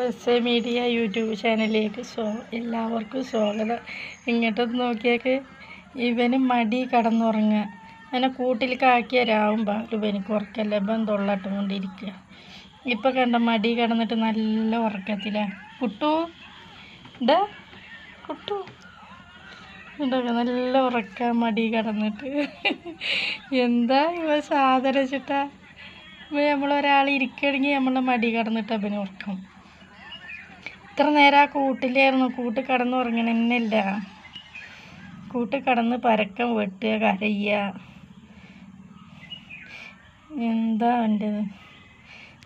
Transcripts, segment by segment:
S A media YouTube ചാനലിലേക്ക് സ്വ എല്ലാവർക്കും സ്വാഗതം. ഇങ്ങോട്ടൊന്ന് നോക്കിയേക്ക്. ഇവന് മടി കടന്നുറങ്ങുക. അങ്ങനെ കൂട്ടിൽ കാക്കിയ രാവും പാലും ഇവനിക്ക് ഉറക്കല്ല ഇവൻ തൊള്ളാട്ടും കൊണ്ടിരിക്കുക ഇപ്പം കണ്ട മടി കടന്നിട്ട് നല്ല ഉറക്കത്തിലാണ് കുട്ടു ഇടാ. കുട്ടു ഇതൊക്കെ നല്ല ഉറക്ക മടി കടന്നിട്ട്. എന്താ ഇവ സാധനം വെച്ചിട്ടാ നമ്മളൊരാൾ ഇരിക്കണമെങ്കിൽ നമ്മളെ മടി കടന്നിട്ട് അവന് ഉറക്കം. ഇത്ര നേരം ആ കൂട്ടിലായിരുന്നു. കൂട്ട് കടന്ന് ഉറങ്ങണമെന്നില്ല കൂട്ട് കടന്ന് പരക്കം വെട്ടുക കരയുക. എന്താ വേണ്ടത്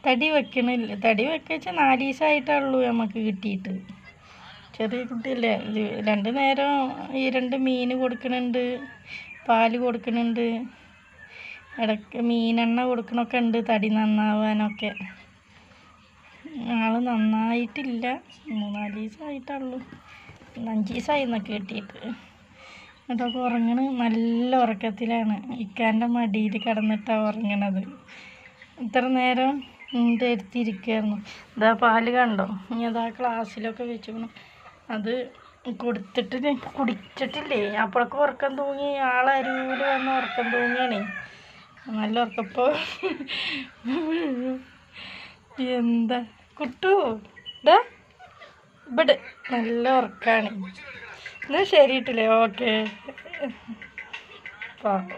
തടി വെക്കണില്ല. തടി വെക്കച്ച നാല് ദിവസമായിട്ടുള്ളൂ നമുക്ക് കിട്ടിയിട്ട് ചെറിയ കുട്ടിയല്ലേ. രണ്ട് നേരം ഈ രണ്ട് മീൻ കൊടുക്കണുണ്ട് പാൽ കൊടുക്കണുണ്ട് ഇടയ്ക്ക് മീനെണ്ണ കൊടുക്കണൊക്കെ ഉണ്ട് തടി നന്നാവാനൊക്കെ. ആൾ നന്നായിട്ടില്ല. മൂന്നാൽ ദിവസമായിട്ടുള്ളൂ. അഞ്ച് ദിവസമായി എന്നൊക്കെ കിട്ടിയിട്ട്. എന്നിട്ടൊക്കെ ഉറങ്ങണ. നല്ല ഉറക്കത്തിലാണ്. ഇക്കാന്റെ മടിയിൽ കിടന്നിട്ടാണ് ഉറങ്ങണത്. ഇത്ര നേരം എന്റെ ഇതാ പാൽ കണ്ടോ? ഇനി അതാ ക്ലാസ്സിലൊക്കെ വെച്ചു അത് കൊടുത്തിട്ട് കുടിച്ചിട്ടില്ലേ? അപ്പോഴൊക്കെ ഉറക്കം തൂങ്ങി. ആളരൂൽ വന്ന് ഉറക്കം തൂങ്ങിയാണേ. നല്ല ഉറക്കപ്പോൾ എന്താ? കുട്ടു ഇതാ ഇവിടെ നല്ല ഉറക്കാണ്. എന്നാൽ ശരിയിട്ടില്ലേ? ഓക്കെ. പാവം